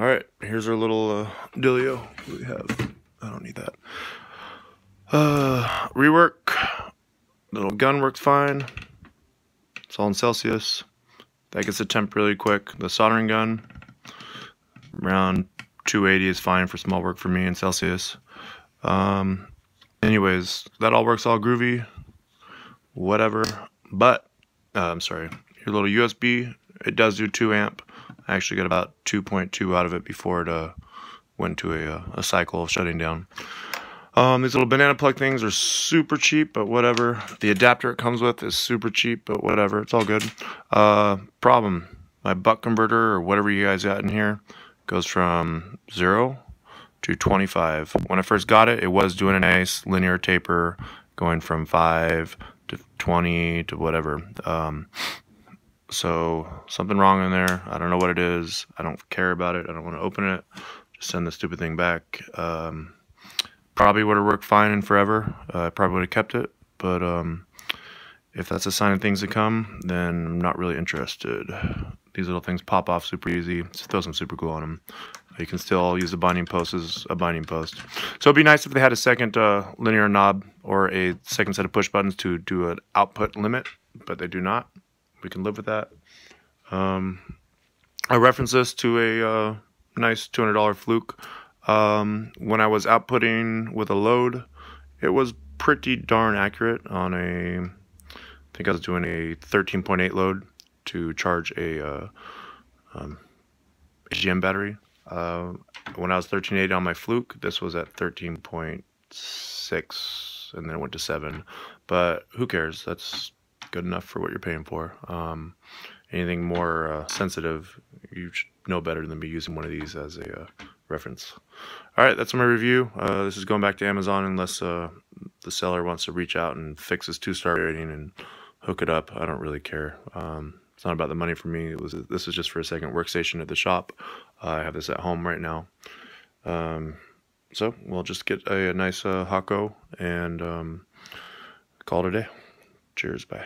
All right, here's our little uh, Dilio we have. I don't need that. Uh, rework. Little gun works fine. It's all in Celsius. That gets the temp really quick. The soldering gun, around 280 is fine for small work for me in Celsius. Um, anyways, that all works all groovy, whatever. But, uh, I'm sorry, your little USB, it does do 2 amp. I actually got about 2.2 out of it before it uh, went to a, uh, a cycle of shutting down. Um, these little banana plug things are super cheap, but whatever. The adapter it comes with is super cheap, but whatever. It's all good. Uh, problem, my buck converter or whatever you guys got in here goes from 0 to 25. When I first got it, it was doing a nice linear taper going from 5 to 20 to whatever. Um, so something wrong in there. I don't know what it is. I don't care about it. I don't want to open it. Just send the stupid thing back. Um, probably would have worked fine and forever. Uh, I probably would have kept it. But um, if that's a sign of things to come, then I'm not really interested. These little things pop off super easy. Just throw some super glue on them. You can still use the binding post as a binding post. So it'd be nice if they had a second uh, linear knob or a second set of push buttons to do an output limit, but they do not. We can live with that. Um, I reference this to a uh, nice $200 fluke. Um, when I was outputting with a load, it was pretty darn accurate on a, I think I was doing a 13.8 load to charge a uh, um, AGM battery. Uh, when I was 13.8 on my fluke, this was at 13.6 and then it went to 7. But who cares? That's good enough for what you're paying for. Um, anything more uh, sensitive, you should know better than be using one of these as a uh, reference. All right, that's my review. Uh, this is going back to Amazon unless uh, the seller wants to reach out and fix his two-star rating and hook it up. I don't really care. Um, it's not about the money for me. It was this is just for a second workstation at the shop. I have this at home right now. Um, so we'll just get a, a nice uh, Hakko and um, call it a day. Cheers, bye.